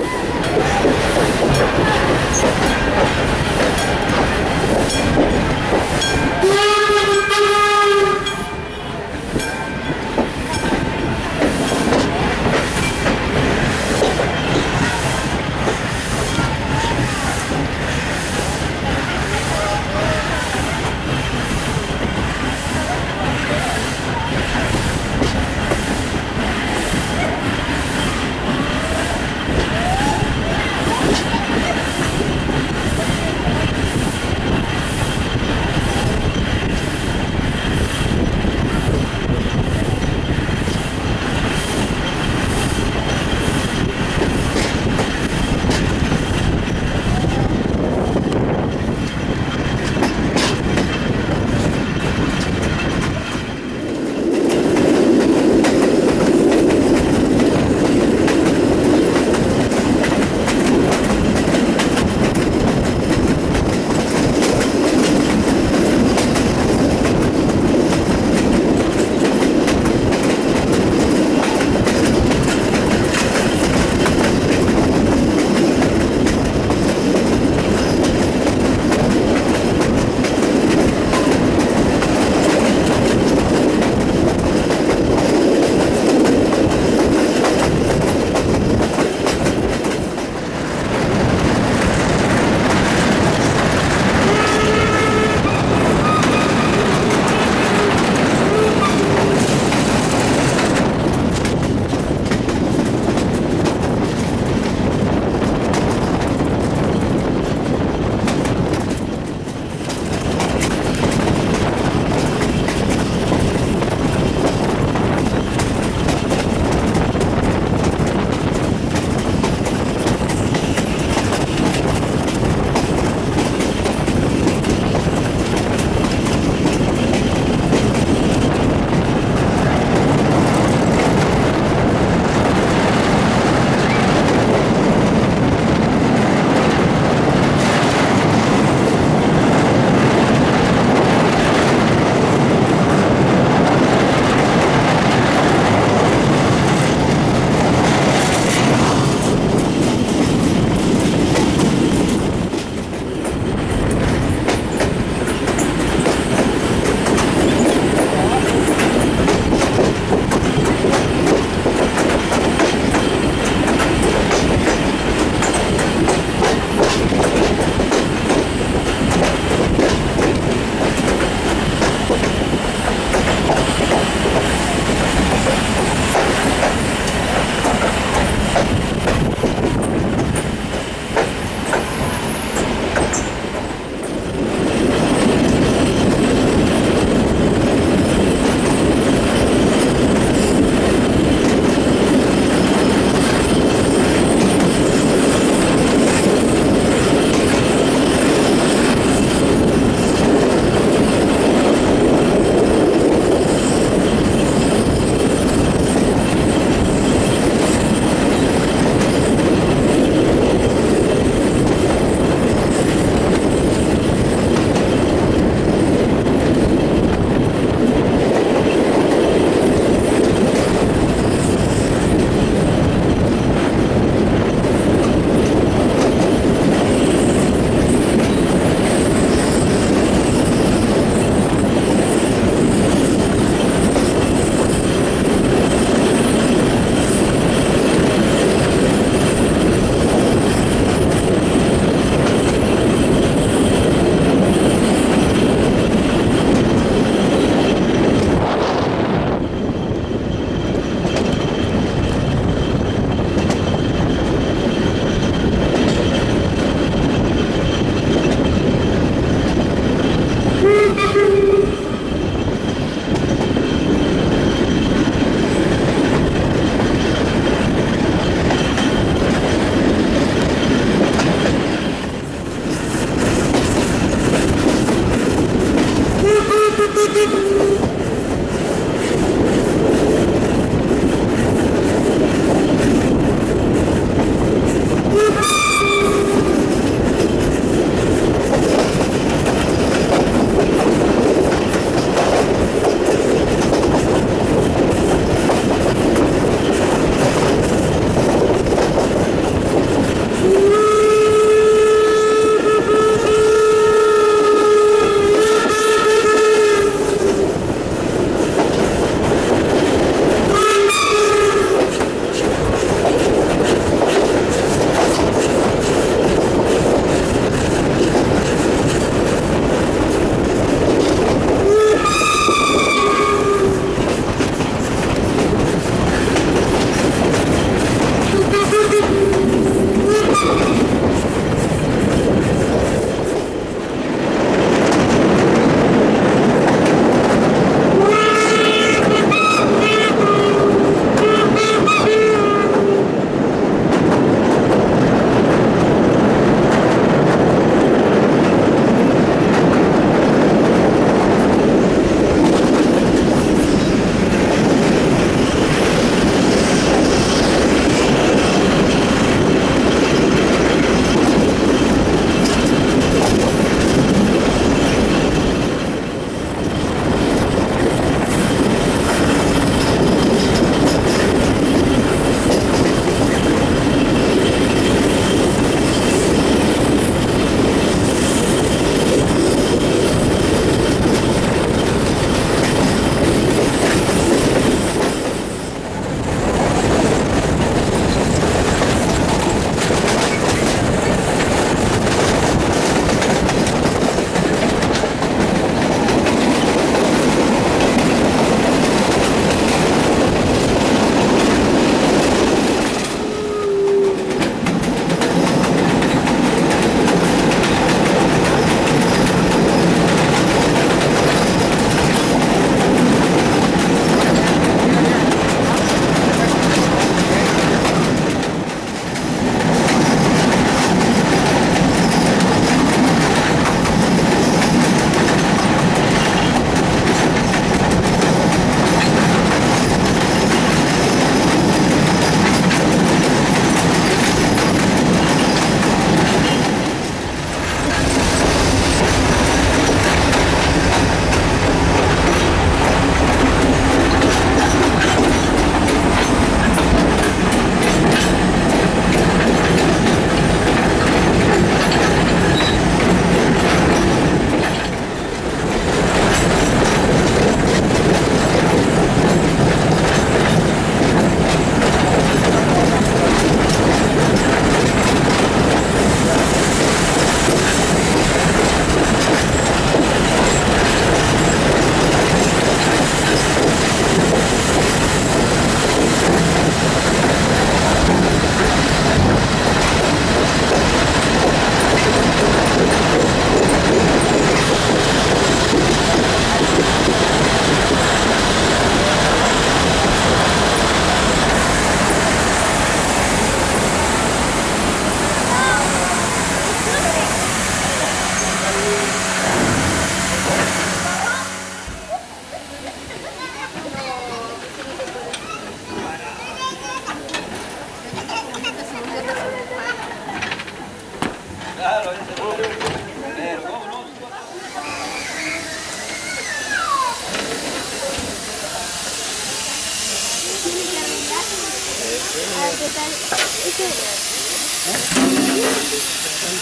you.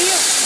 you.